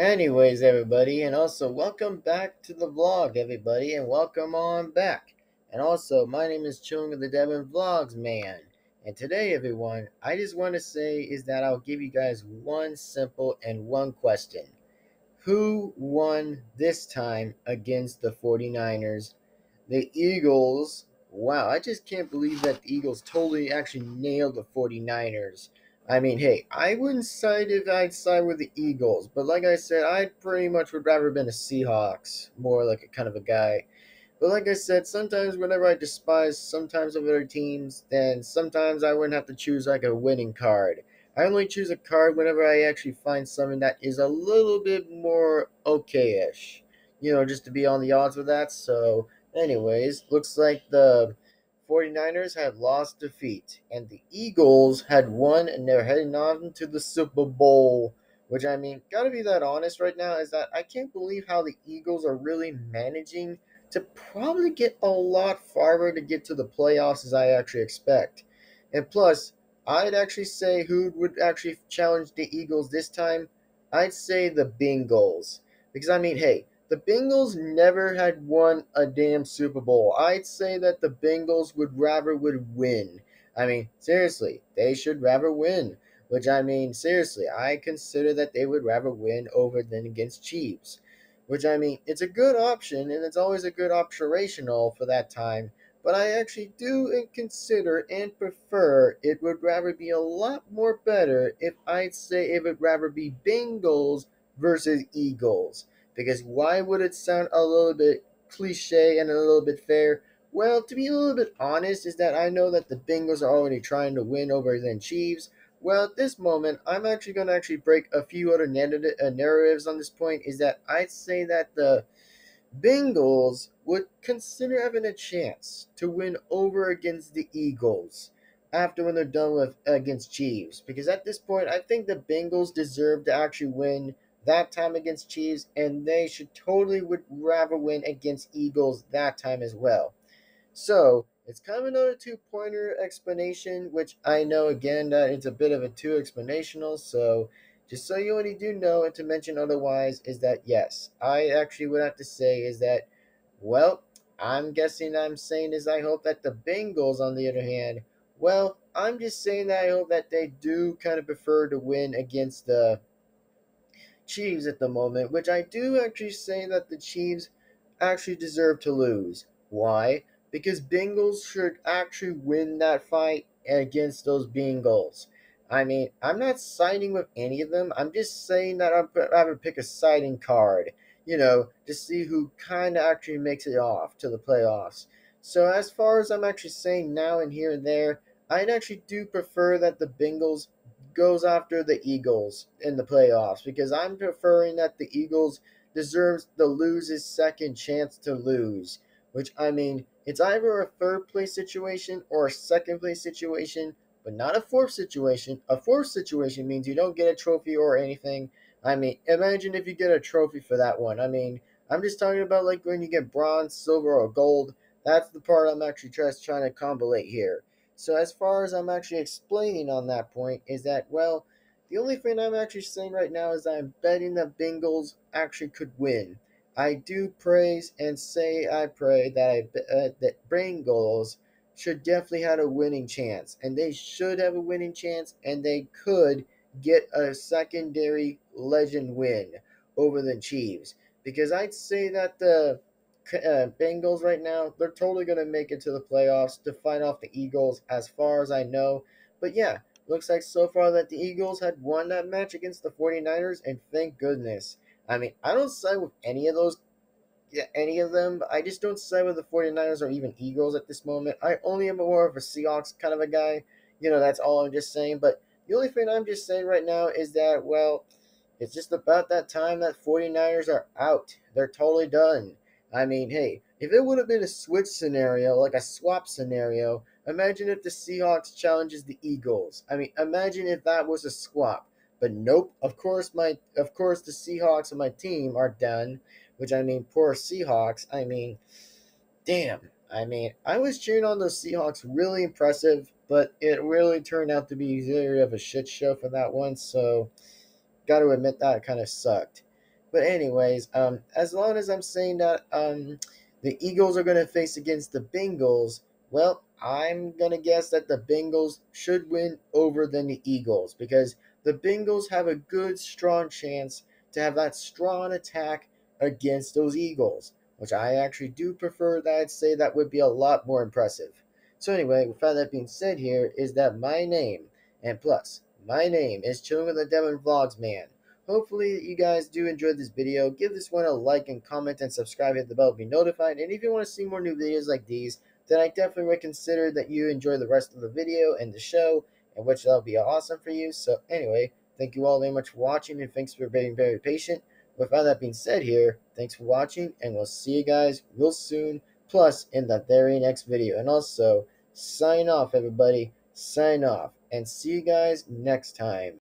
Anyways, everybody, and also welcome back to the vlog, everybody, and welcome on back. And also, my name is Chung of the Devin Vlogs Man. And today, everyone, I just want to say is that I'll give you guys one simple and one question. Who won this time against the 49ers? The Eagles. Wow, I just can't believe that the Eagles totally actually nailed the 49ers. I mean, hey, I wouldn't side if I'd side with the Eagles, but like I said, I pretty much would rather been a Seahawks, more like a kind of a guy. But like I said, sometimes whenever I despise sometimes of other teams, then sometimes I wouldn't have to choose like a winning card. I only choose a card whenever I actually find something that is a little bit more okay-ish. You know, just to be on the odds with that. So, anyways, looks like the 49ers had lost defeat, and the Eagles had won, and they're heading on to the Super Bowl. Which I mean, gotta be that honest right now, is that I can't believe how the Eagles are really managing to probably get a lot farther to get to the playoffs as I actually expect. And plus, I'd actually say who would actually challenge the Eagles this time? I'd say the Bengals. Because I mean, hey, the Bengals never had won a damn Super Bowl. I'd say that the Bengals would rather would win. I mean, seriously, they should rather win. Which I mean, seriously, I consider that they would rather win over than against Chiefs. Which I mean, it's a good option and it's always a good operational for that time. But I actually do and consider and prefer it would rather be a lot more better if I'd say it would rather be Bengals versus Eagles. Because why would it sound a little bit cliche and a little bit fair? Well, to be a little bit honest, is that I know that the Bengals are already trying to win over the Chiefs. Well, at this moment, I'm actually going to actually break a few other uh, narratives on this point. Is that I'd say that the Bengals would consider having a chance to win over against the Eagles after when they're done with against Chiefs. Because at this point, I think the Bengals deserve to actually win that time against Chiefs, and they should totally would rather win against Eagles that time as well. So it's kind of another two pointer explanation, which I know again that it's a bit of a two explanational. So just so you already do know, and to mention otherwise, is that yes, I actually would have to say is that, well, I'm guessing I'm saying is I hope that the Bengals, on the other hand, well, I'm just saying that I hope that they do kind of prefer to win against the Chiefs at the moment, which I do actually say that the Chiefs actually deserve to lose. Why? Because Bengals should actually win that fight against those Bengals. I mean, I'm not siding with any of them. I'm just saying that I'd rather pick a siding card, you know, to see who kind of actually makes it off to the playoffs. So, as far as I'm actually saying now and here and there, I'd actually do prefer that the Bengals goes after the Eagles in the playoffs because I'm preferring that the Eagles deserves to lose his second chance to lose. Which I mean, it's either a third place situation or a second place situation, but not a fourth situation. A fourth situation means you don't get a trophy or anything. I mean, imagine if you get a trophy for that one. I mean, I'm just talking about like when you get bronze, silver, or gold. That's the part I'm actually just trying to compilate here. So as far as I'm actually explaining on that point is that well, the only thing I'm actually saying right now is I'm betting that Bengals actually could win. I do praise and say I pray that I, uh, that Bengals should definitely have a winning chance, and they should have a winning chance, and they could get a secondary legend win over the Chiefs because I'd say that the uh, Bengals right now, they're totally going to make it to the playoffs to fight off the Eagles, as far as I know. But yeah, looks like so far that the Eagles had won that match against the 49ers, and thank goodness. I mean, I don't side with any of those, any of them. I just don't side with the 49ers or even Eagles at this moment. I only am more of a Seahawks kind of a guy. You know, that's all I'm just saying. But the only thing I'm just saying right now is that, well, it's just about that time that 49ers are out. They're totally done. I mean, hey, if it would have been a switch scenario, like a swap scenario, imagine if the Seahawks challenges the Eagles. I mean, imagine if that was a swap. But nope. Of course, my of course the Seahawks and my team are done. Which I mean, poor Seahawks. I mean, damn. I mean, I was cheering on those Seahawks, really impressive, but it really turned out to be very of a shit show for that one. So, got to admit that kind of sucked. But anyways, um, as long as I'm saying that um, the Eagles are going to face against the Bengals, well, I'm going to guess that the Bengals should win over than the Eagles because the Bengals have a good, strong chance to have that strong attack against those Eagles, which I actually do prefer that I'd say that would be a lot more impressive. So anyway, with that being said here is that my name, and plus, my name is Chilling with the Devin Vlogs Man. Hopefully you guys do enjoy this video. Give this one a like and comment and subscribe, hit the bell to be notified. And if you want to see more new videos like these, then I definitely would consider that you enjoy the rest of the video and the show, and which that'll be awesome for you. So anyway, thank you all very much for watching, and thanks for being very patient. With all that being said here, thanks for watching, and we'll see you guys real soon, plus in the very next video. And also, sign off, everybody. Sign off, and see you guys next time.